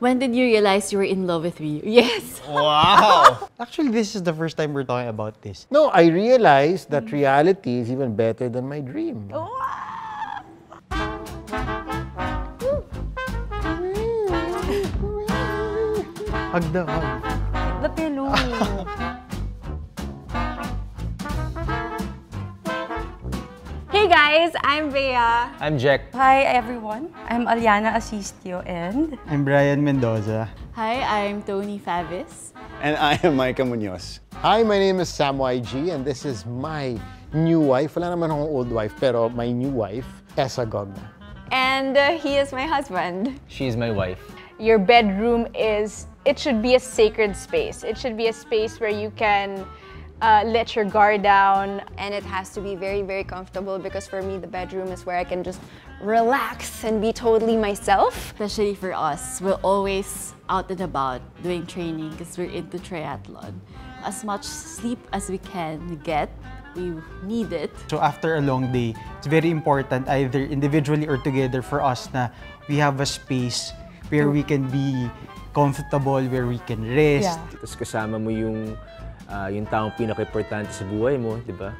When did you realize you were in love with me? Yes. Wow! Actually, this is the first time we're talking about this. no, I realized that reality is even better than my dream. Hug the hug. The pillow. guys, I'm Bea. I'm Jack. Hi everyone. I'm Aliana Asistio and I'm Brian Mendoza. Hi, I'm Tony Favis. And I am Micah Munoz. Hi, my name is Sam YG and this is my new wife. Wala naman akong old wife, pero my new wife, Essa Gogna. and uh, he is my husband. She's my wife. your bedroom is it should be a sacred space it should be a space where you can uh, let your guard down And it has to be very, very comfortable because for me, the bedroom is where I can just relax and be totally myself. Especially for us, we're always out and about doing training because we're into triathlon. As much sleep as we can get, we need it. So after a long day, it's very important either individually or together for us na we have a space where we can be comfortable, where we can rest. Yeah. Tapos kasama mo yung, ah, yung taong pinaka-importante sa buhay mo, di ba?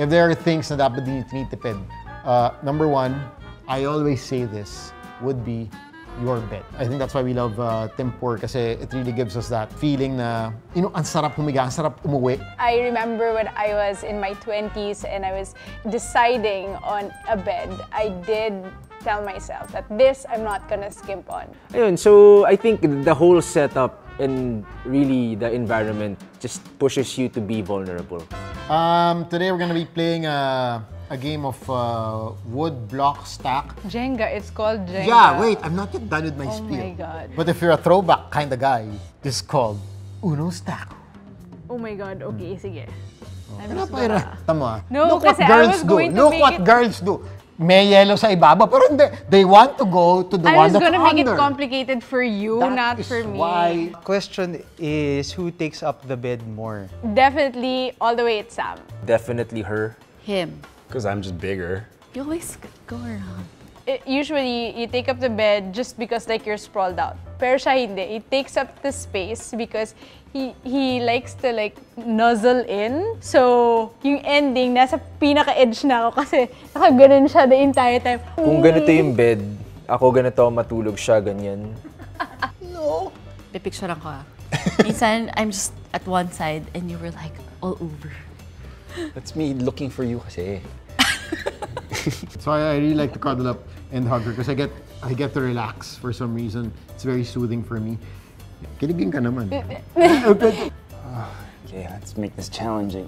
If there are things na dapat din tinitipid, uh, number one, I always say this, would be your bed. I think that's why we love uh, Tempur kasi it really gives us that feeling na, you know, ang sarap humiga, ang sarap umuwi. i remember when i was in my 20s and i was deciding on a bed i did tell myself that this i'm not gonna skimp on Ayun, so I think the whole setup and really the environment just pushes you to be vulnerable. Um, today we're gonna be playing a, a game of uh, wood block stack. jenga it's called jenga Yeah, wait, I'm not yet done with my oh spiel. my god But if you're a throwback kind of guy, this is called Uno Stack. oh my god okay sige I'm Ano just pa gonna- Tama. No, Look what kasi I girls was do. going to Look what it- girls do. May yellow sa ibaba, pero hindi. They want to go to the I one was that's gonna make it under. complicated for you, That not for me. why Question is, who takes up the bed more? Definitely, all the way it's Sam. Definitely her. Him. Because I'm just bigger. You always go around. It, usually, you take up the bed just because like you're sprawled out. Pero siya hindi. He takes up the space because he he likes to like nuzzle in. So, yung ending, nasa pinaka-edge na ako kasi nakaganon siya the entire time. Kung ganito yung bed, ako ganito ako matulog siya, ganyan. Pipicturean ko ah. Minsan, I'm just at one side and you were like all over. That's me looking for you kasi. So I, I really like to cuddle up and hug her because I get I get to relax for some reason. It's very soothing for me. Kiligin ka naman. Okay, let's make this challenging.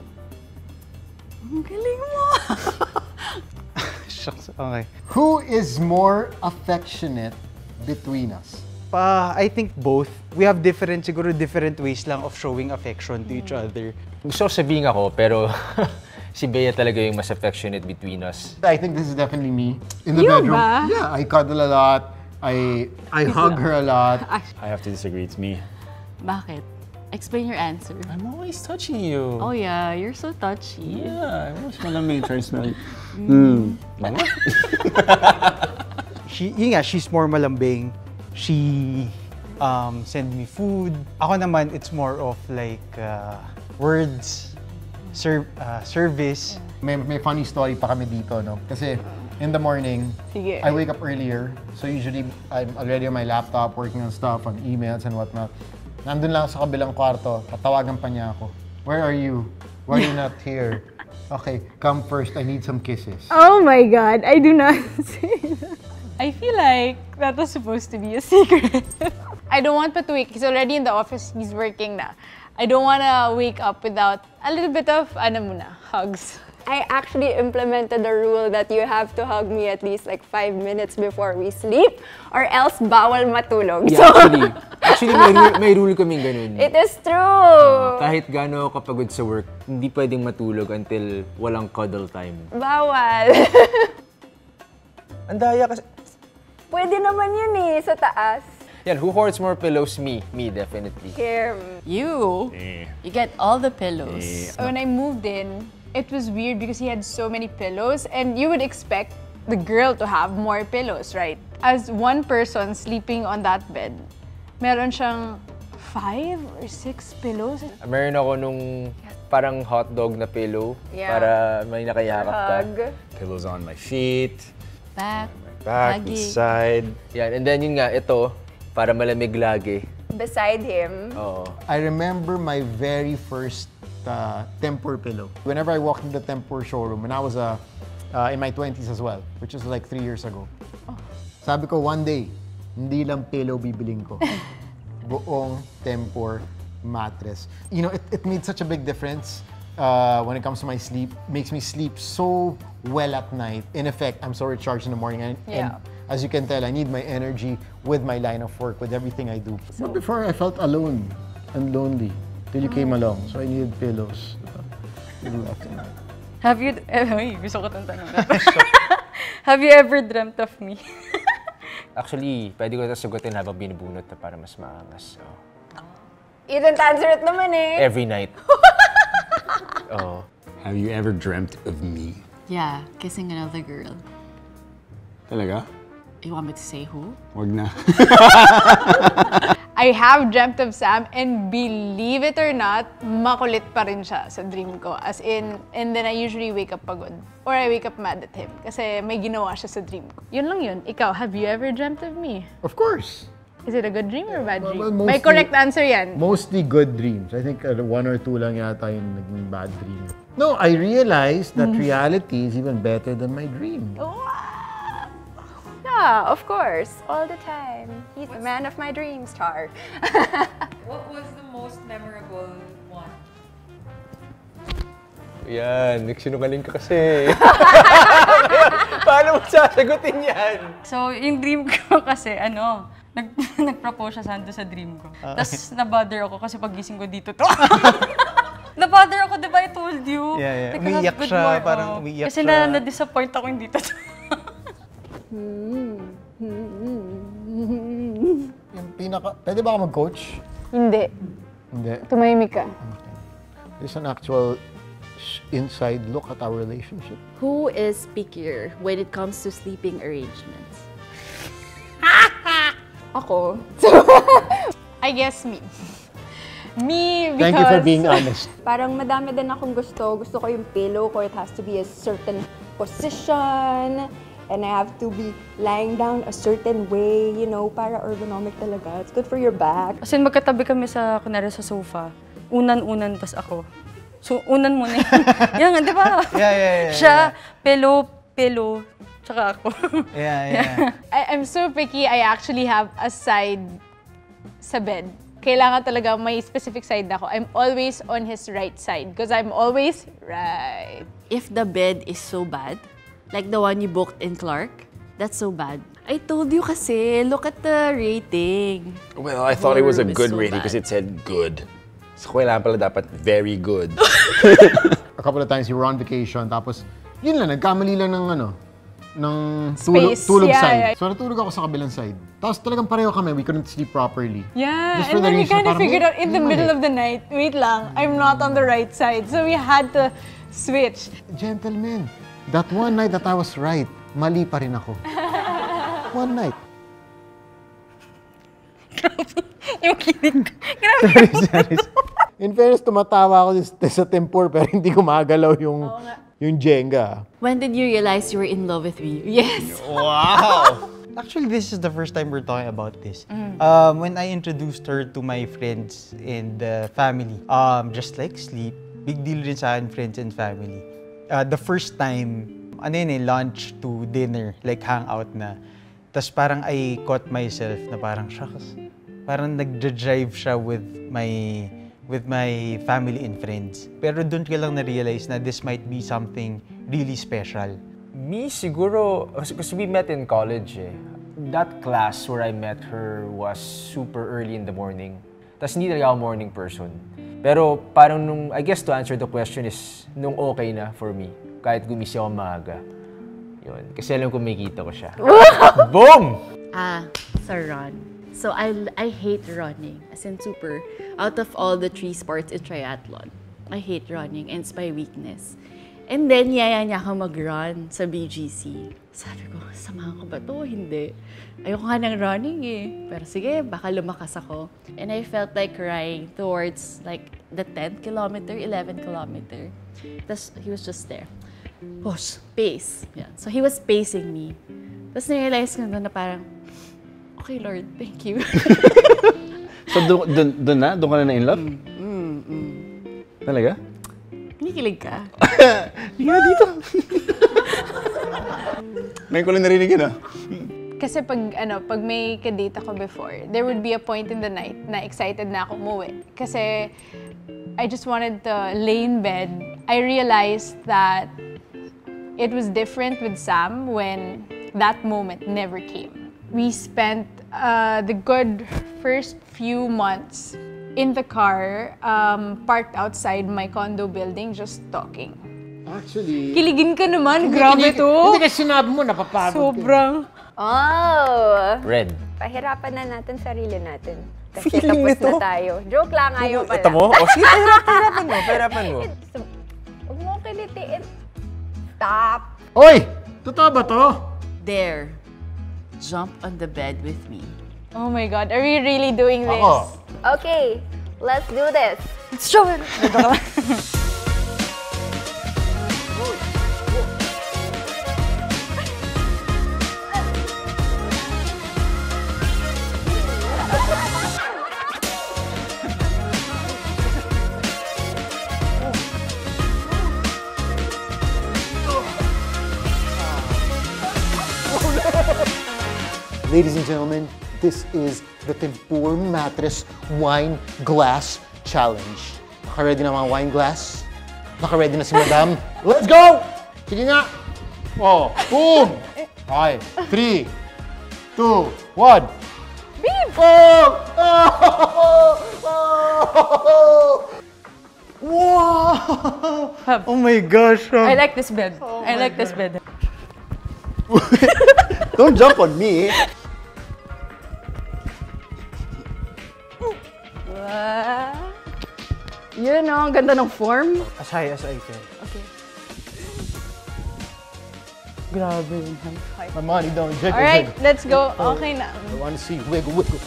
Ang galing mo! Shucks, okay. Who is more affectionate between us? Pa, I think both. We have different, siguro different ways lang of showing affection to each other. Gusto ko sabihin ako, pero si Bea talaga yung mas affectionate between us. I think this is definitely me in the You bedroom. ba? Yeah, I cuddle a lot. I I hug her a lot. I have to disagree, it's me. Bakit? Explain your answer. I'm always touching you. Oh yeah, you're so touchy. Yeah, I'm always trying to smell you. She, yun nga, she's more malambing. She um, send me food. Ako naman, it's more of like uh, words, serv uh, service. May, may funny story pa kami dito, no? Kasi in the morning, Sige. I wake up earlier. So usually, I'm already on my laptop, working on stuff, on emails and whatnot. Nandun lang sa kabilang kwarto, tatawagan pa niya ako. Where are you? Why are you not here? Okay, come first. I need some kisses. Oh my god, I do not say that. I feel like that was supposed to be a secret. I don't want pa to wake. He's already in the office. He's working na. I don't want to wake up without a little bit of, ano muna, hugs. I actually implemented the rule that you have to hug me at least like five minutes before we sleep or else bawal matulog. Yeah, So, actually, actually may rule, may rule kaming ganun. it is true. Kahit gaano kapagod sa work, hindi pwedeng matulog until walang cuddle time. Bawal. Ang daya kasi... Pwede naman yun eh, sa taas. Yan, who hoards more pillows? Me. Me, definitely. Here. You, you get all the pillows. When I moved in, it was weird because he had so many pillows and you would expect the girl to have more pillows, right? As one person sleeping on that bed, meron siyang five or six pillows. Meron ako nung parang hotdog na pillow Yeah. para may nakayakap ka. Pillows on my feet, Back, back, Lagi. side. Yan. And then yun nga, ito, para malamig lagi. Beside him. Oo. I remember my very first uh, Tempur pillow. Whenever I walked into the Tempur showroom, when I was uh, uh, in my 20s as well, which was like three years ago. Sabi ko, one day, hindi lang pillow bibiling ko. Buong Tempur mattress. You know, it, it made such a big difference uh, when it comes to my sleep. Makes me sleep so well at night. In effect, I'm so recharged in the morning. And, and as you can tell, I need my energy with my line of work, with everything I do. But before, I felt alone and lonely till you came along. So I needed pillows. Have you, eh, uy, gusto ko itong tanong. Have you ever dreamt of me? Actually, pwede ko ito sagutin habang binubunot na para mas maangas. Didn't answer it naman eh. every night. Oo. Have you ever dreamt of me? Yeah, kissing another girl. Talaga? You want me to say who? Wag na. I have dreamt of Sam and believe it or not, makulit pa rin siya sa dream ko. As in, and then I usually wake up pagod. Or I wake up mad at him. Kasi may ginawa siya sa dream ko. Yun lang yun. Ikaw, have you ever dreamt of me? Of course. Is it a good dream or a bad dream? well, May mostly- correct answer yan. Mostly good dreams. I think uh, one or two lang yata yung naging bad dream. No, I realized that reality is even better than my dream. Yeah, of course. All the time. He's the man of my dreams, Char. What was the most memorable one? Yan, nagsinungaling ka kasi. Paano mo sasagutin yan? So, yung dream ko kasi, ano, nag, nag-propose siya sa sa dream ko. Tapos, nabother ako kasi pagising ko dito to. nabother ako, di ba? I told you. Yeah, yeah. Like, Umiiyak siya, parang Oo. umiiyak Kasi siya. na, na-disappoint ako hindi to. Yung pinaka... Pwede ba ako mag-coach? Hindi. Hindi. Tumahimik ka. There's an actual inside look at our relationship. Who is pickier when it comes to sleeping arrangements? Ako. I guess me. Me because... Thank you for being honest. Parang madami din akong gusto. Gusto ko yung pillow ko. It has to be a certain position. And I have to be lying down a certain way, you know, para ergonomic talaga. It's good for your back. Kasi magkatabi kami sa, kunwari sa sofa. Unan-unan, tas ako. So, unan muna yun. Yan nga, di ba? Yeah, yeah, yeah, Siya, pelo, pelo, tsaka ako. Yeah, yeah. I, I'm so picky, I actually have a side sa bed. Kailangan talaga may specific side ako. I'm always on his right side because I'm always right. If the bed is so bad, like the one you booked in Clark, that's so bad. I told you kasi, look at the rating. Well, I thought it was a good so rating because it said good. So kailangan pala dapat very good. A couple of times we were on vacation, tapos yun lang, nagkamali lang ng ano, ng tulog, Space. tulog Yeah, side. yeah. So natulog ako sa kabilang side. Tapos talagang pareho kami, we couldn't sleep properly. Yeah, Just for and the then we reason kind of parang figured out in the middle of the night, wait lang, I'm not on the right side. So we had to switch. Gentlemen, that one night that I was right, mali pa rin ako. one night. yung kinig ko. Grabe. In fairness, tumatawa ako sa tempor pero hindi ko magalaw yung, yung Jenga. When did you realize you were in love with me? Yes. Actually, this is the first time we're talking about this. Um, when I introduced her to my friends and the family, um, just like sleep, big deal rin sa akin, friends and family. Uh, the first time, ano yun eh, lunch to dinner, like hangout na. Tapos parang I caught myself na parang, shucks, parang nag-drive siya with my with my family and friends. Pero doon ko lang na-realize na this might be something really special. Me, siguro, because we met in college eh. That class where I met her was super early in the morning. Tapos hindi talaga ako morning person. Pero parang nung, I guess to answer the question is, nung okay na for me. Kahit gumising ako maaga. Yun. Kasi alam ko may kita ko siya. Boom! Ah, sa run. So I I hate running. As in super. Out of all the three sports in triathlon, I hate running and it's my weakness. And then, yaya niya ako mag-run sa BGC. Sabi ko, samahan ko ba to? Hindi. Ayoko nga ng running eh. Pero sige, baka lumakas ako. And I felt like crying towards like the 10th kilometer, 11th kilometer. Tapos he was just there. Push, pace. Yan. So he was pacing me. Tapos na-realize ko na parang, okay Lord, thank you. So, doon, na? Doon ka na na-in love? Talaga? Kinikilig ka? Hindi na dito. Ngayon ko lang narinig yun ah. Kasi pag, ano, pag may kadate ako before, there would be a point in the night na excited na ako umuwi. Kasi I just wanted to lay in bed. I realized that it was different with Sam when that moment never came. We spent uh, the good first few months in the car, um, parked outside my condo building, just talking. Actually, Kiligin ka naman, grabe to. Hindi kasi sinabi mo, napapagod ka. Sobrang. Oh! Red. Pahirapan na natin sarili natin. Kasi tapos na tayo. Joke lang, ayaw pala. Ito mo? O, sige, pahirap- pahirapan mo, pahirapan mo. Huwag mo kilitiin. Stop! Oy! Totoo ba to? There. Jump on the bed with me. Oh my God, are we really doing this? Ako. Okay, let's do this. Let's show it. Ladies and gentlemen, this is the Tempur Mattress Wine Glass Challenge. Naka-ready na mga wine glass? Naka-ready na si Madam? Let's go! Sige nga! Oh, boom! Okay, three, two, one. Beep! Oh! Oh! Oh! Wow! Oh my gosh. um, I like this bed. I like this bed. Don't jump on me. Yun know, ang ganda ng form. as high as I can. Grabe yun. My money don't jiggle. Alright, let's go. Okay na. I wanna see wiggle wiggle.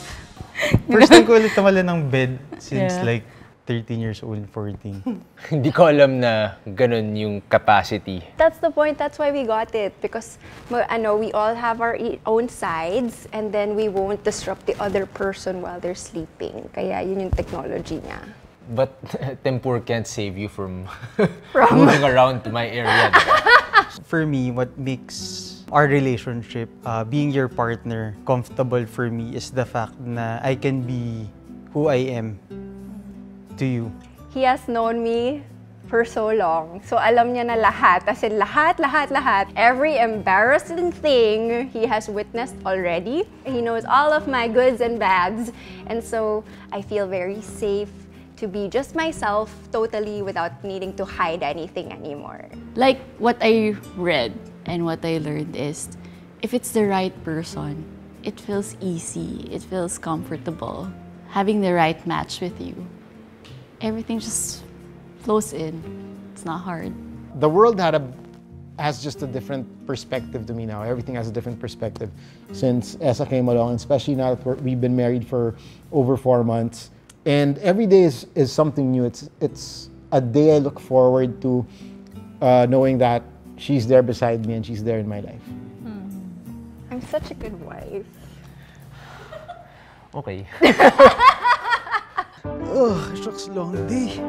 First time ko ulit tumalon ng bed since Yeah. like 13 years old, 14. Hindi ko alam na ganun yung capacity. That's the point. That's why we got it. Because ano, we all have our i- own sides and then we won't disrupt the other person while they're sleeping. Kaya yun yung technology niya. But Tempur can't save you from, moving around to my area. for me, what makes our relationship, uh, being your partner, comfortable for me is the fact na I can be who I am to you. He has known me for so long. So alam niya na lahat. As in lahat, lahat, lahat. Every embarrassing thing he has witnessed already. He knows all of my goods and bads. And so I feel very safe to be just myself totally without needing to hide anything anymore. Like what I read and what I learned is if it's the right person, it feels easy, it feels comfortable. Having the right match with you, everything just flows in. It's not hard. the world had a has just a different perspective to me now. Everything has a different perspective since Esa came along, and especially now that we're, we've been married for over four months. And every day is, is something new. It's it's a day I look forward to, uh, knowing that she's there beside me and she's there in my life. I'm such a good wife. Okay. Ugh, shucks, long day.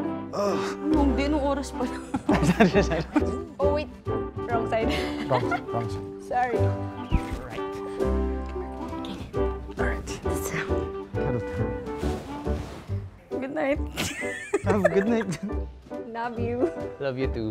Nung di, nung oras pa lang. Oh wait, wrong side. Wrong, wrong. Sorry. Good night. Have a good night. Love you. Love you too.